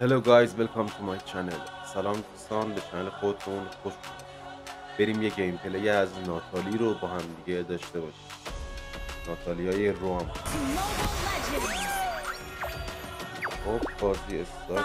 Hello guys welcome to my channel. سلام دوستان به چنل خودتون خوش. بریم یه گیم پلی از ناتالی رو با هم دیگه داشته باشیم. ناتالی های روم. خب بازی استارت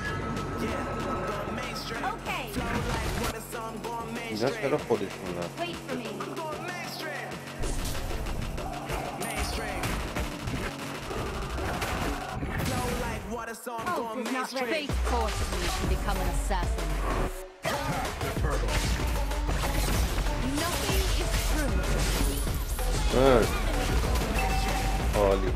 Okay, اینا چرا خودشون رفت wait for me. Oh, there's not ready. Fate forced me to become an assassin. Nothing is true. آه. عالی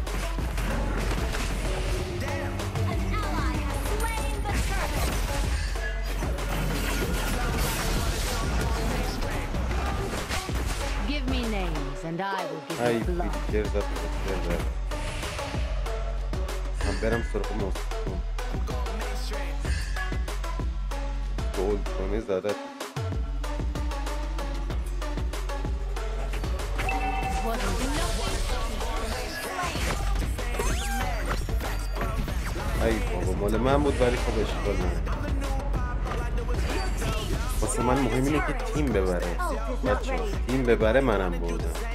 And I will give ای you blood. فیلتر زد من برم سراغ مستون گل کنه زدت ای بابا مال من بود ولی خب اشکال نداره واسه من مهم اینه که تیم ببره بچه تیم ببره منم بودم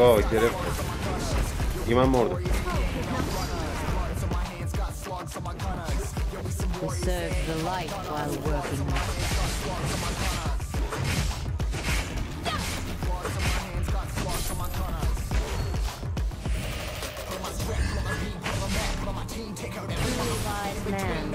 Oh, herif. İmam orada. Preserve the light while working. Man,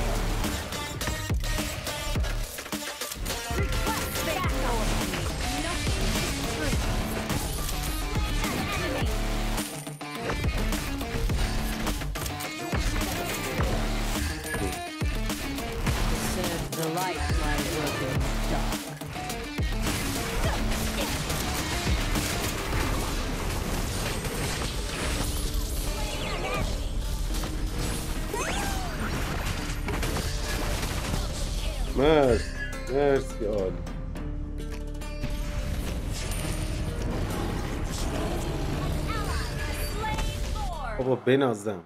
مرسی مرسی عالی بابا بنازم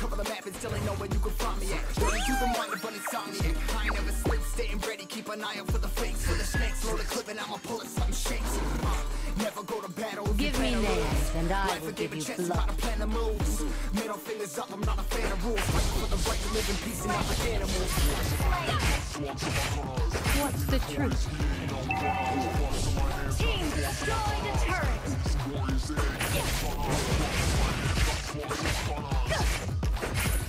Cover the map and still ain't know where you can find me at. Running through the mind of an insomniac. I ain't never sleep, staying ready, keep an eye out for the fakes. For the snakes, load a clip and I'ma pull it, something shakes. Uh, never go to battle. Give me plan to lose. names and I Life will will give give you chance blood. plan the moves. Middle fingers up, I'm not a fan of rules. Fighting for the right to live in peace and not like animals. What's the truth? Team destroyed a turret.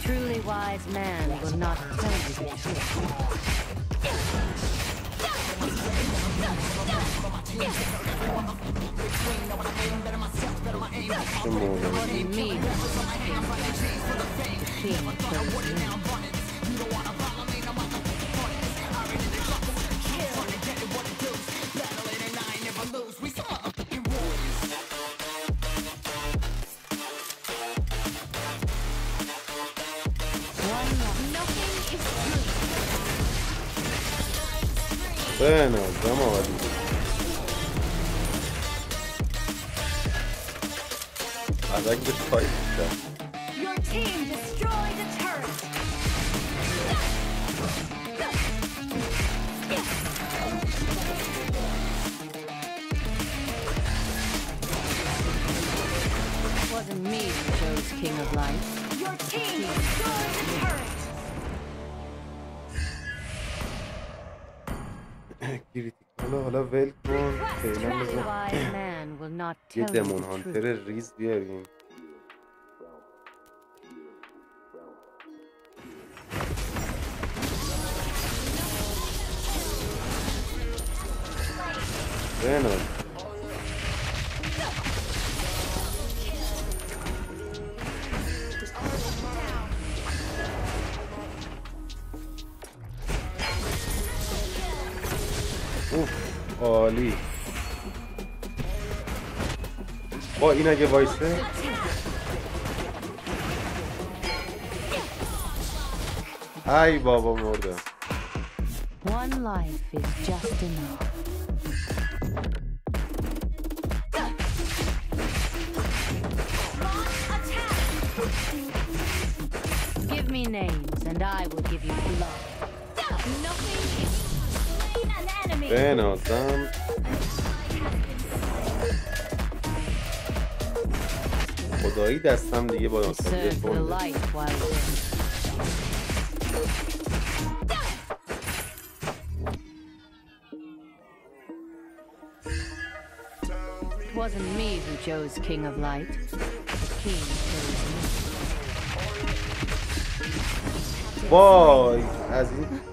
Truly wise man will not tell you the truth. The king me. Bueno, vamos a ver. I like this fight. Your team destroyed turret. It wasn't me who chose King of Light. Your team destroyed کریتیک حالا حالا ول کن فعلا Truly بذار wise man will not یه tell you دمون the هانتر truth. ریز بیاریم بناز با این اگه وایسه ای بابا مرده One life is just enough. Launch attack. Give me names and I will give you blood. Nothing is slain an enemy. خدایی دستم دیگه با wasn't me who chose King of Light. The king chose me. وای از این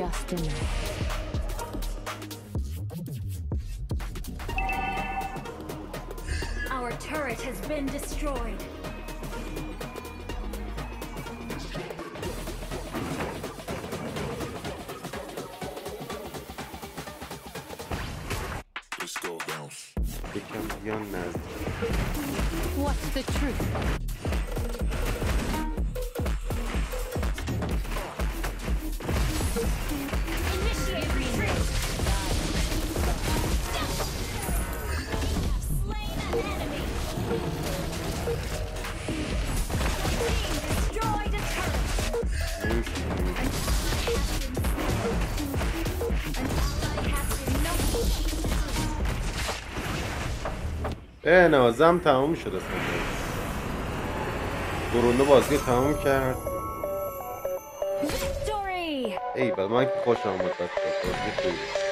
just enough. Our turret has been destroyed. Become young nerd. What's the truth? اه نازم تمام شد اصلا برونده بازی تمام کرد! ای بل من که خوش آمد بچه‌ها. بازی خوبی بود.